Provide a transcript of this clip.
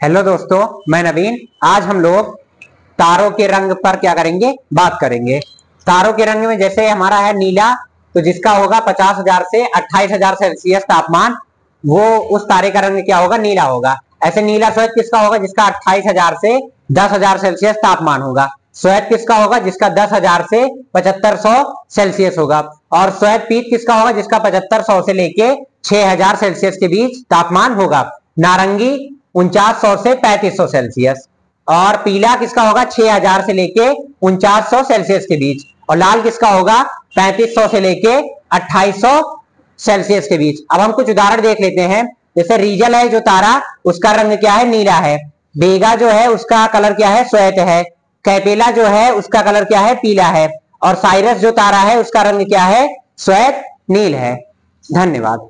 Hello दोस्तों, मैं नवीन। आज हम लोग तारों के रंग पर क्या करेंगे? बात करेंगे। तारों के रंग में जैसे हमारा है नीला तो जिसका होगा पचास हज़ार से अट्ठाईस हज़ार सेल्सियस तापमान, वो उस तारे का रंग क्या होगा? नीला होगा। ऐसे नीला श्वेत किसका होगा? जिसका अट्ठाईस हज़ार से दस हज़ार सेल्सियस तापमान होगा। श्वेत किसका होगा? जिसका दस हज़ार से पचहत्तर सौ सेल्सियस होगा। और श्वेत पीत किसका होगा? जिसका पचहत्तर सौ से लेके छह हज़ार सेल्सियस के बीच तापमान होगा। नारंगी उनचास सौ से पैंतीस सौ सेल्सियस। और पीला किसका होगा? छह हज़ार से लेके उनचास सौ सेल्सियस के बीच। और लाल किसका होगा? पैंतीस सौ से लेके अट्ठाईस सौ सेल्सियस के बीच। अब हम कुछ उदाहरण देख लेते हैं। जैसे रीजल है जो तारा, उसका रंग क्या है? नीला है। बेगा जो है, उसका कलर क्या है? श्वेत है। कैपेला जो है, उसका कलर क्या है? पीला है। और साइरस जो तारा है, उसका रंग क्या है? श्वेत, नील है। धन्यवाद।